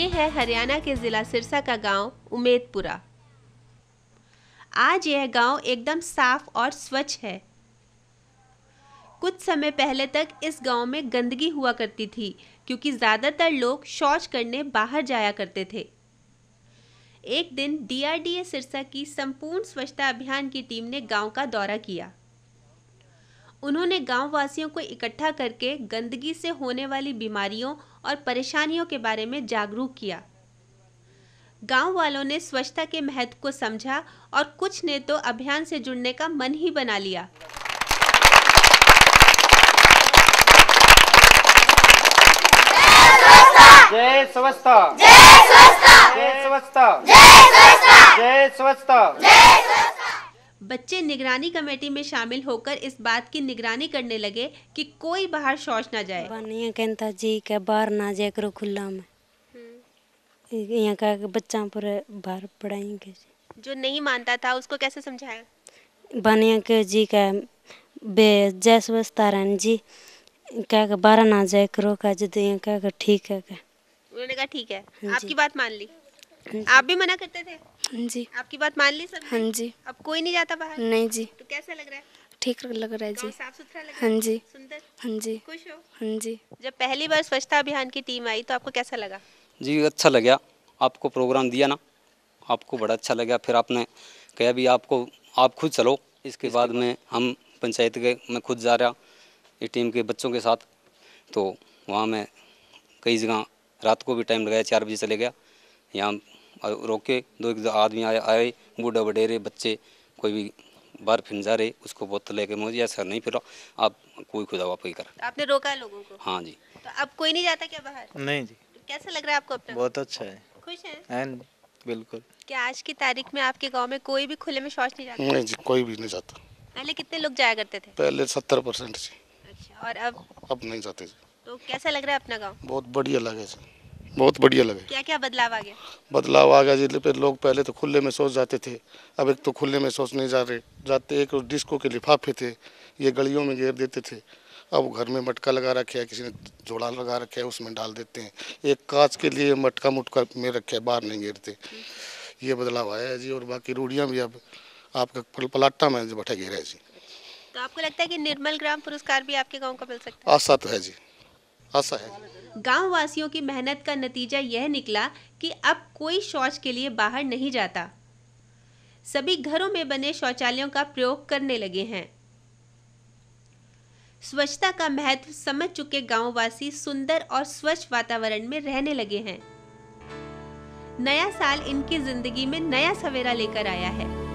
है हरियाणा के जिला सिरसा का गाँव, उमेदपुरा। आज यह गाँव एकदम साफ़ और स्वच्छ है। कुछ समय पहले तक इस गाँव में गंदगी हुआ करती थी, क्योंकि ज़्यादातर लोग शौच करने बाहर जाया करते थे। एक दिन डीआरडीए सिरसा की संपूर्ण स्वच्छता अभियान की टीम ने गाँव का दौरा किया। उन्होंने गाँव वासियों को इकट्ठा करके गंदगी से होने वाली बीमारियों और परेशानियों के बारे में जागरूक किया। गाँव वालों ने स्वच्छता के महत्व को समझा और कुछ ने तो अभियान से जुड़ने का मन ही बना लिया। जय स्वच्छता। जय स्वच्छता। जय स्वच्छता। जय स्वच्छता। बच्चे निगरानी कमेटी में शामिल होकर इस बात की निगरानी करने लगे कि कोई बाहर शौच न जाए। बनिया कहता जी के बाहर ना जाए करो खुला में। यहाँ का बच्चा पर बाहर पढ़ाएँगे जो। नहीं मानता था उसको कैसे समझाया? बनिया के जी का बे जय स्वच्छता रहन जी। क्या बारह ना जाए करो का जद यहाँ का ठीक है उन्होंने कहा ठीक है। हाँ आपकी बात मान ली? जी। आप भी मना करते थे? हाँ जी। आपकी बात मान ली सब हाँ जी। अब कोई नहीं जाता बाहर। नहीं जी। तो कैसा लग रहा है? ठीक लग रहा है जी। साफ़ सुथरा लग हाँ जी। सुंदर? हाँ जी। खुश हो? हाँ जी। जब पहली बार स्वच्छता अभियान की टीम आई तो आपको कैसा लगा? जी अच्छा लगा आपको प्रोग्राम दिया ना आपको बड़ा अच्छा लगा फिर आपने कहा भी आपको आप खुद चलो। इसके बाद में हम पंचायत के मैं खुद जा रहा ये टीम के बच्चों के साथ। तो वहाँ मैं कई जगह रात को भी टाइम लगाया चार बजे चले गया। यहाँ रोके दो एक आदमी आए आए बूढ़ा वडेरे बच्चे कोई भी बाहर फिर जा रहे उसको बोतल लेके मुझे ऐसा नहीं फिर आप कोई खुदा आप ही कर। तो आपने रोका लोगों को? हाँ जी। तो अब कोई नहीं जाता क्या बाहर? नहीं जी। कैसा लग रहा है आपको अपना बहुत अच्छा है। खुश है? है बिल्कुल। क्या आज की तारीख में आपके गाँव में कोई भी खुले में शौच नहीं जाता? नहीं जी कोई भी नहीं जाता। पहले कितने लोग जाया करते थे? पहले सत्तर परसेंट जी। अच्छा और अब? अब नहीं जाते जी। तो कैसा लग रहा है अपना गाँव? बहुत बढ़िया लगे जी। बहुत बढ़िया लगे। क्या क्या बदलाव आ गया? बदलाव आ गया जी फिर लोग पहले तो खुले में सोच जाते थे अब एक तो खुले में सोच नहीं जा रहे जाते एक डिस्को के लिफाफे थे ये गलियों में घेर देते थे। अब घर में मटका लगा रखे है किसी ने झोला लगा रखे है उसमें डाल देते हैं। एक कांच के लिए मटका मुटका में रखे है बाहर नहीं घेरते। ये बदलाव आया है जी और बाकी रूढ़ियाँ भी अब आपका पल- पलाटा में बैठे घेरे है जी। तो आपको लगता है कि निर्मल ग्राम पुरस्कार भी आपके गाँव को मिल सकता है? आशा तो है जी। आशा है। गाँव वासियों की मेहनत का नतीजा यह निकला कि अब कोई शौच के लिए बाहर नहीं जाता। सभी घरों में बने शौचालयों का प्रयोग करने लगे हैं। स्वच्छता का महत्व समझ चुके गांववासी सुंदर और स्वच्छ वातावरण में रहने लगे हैं। नया साल इनकी ज़िंदगी में नया सवेरा लेकर आया है।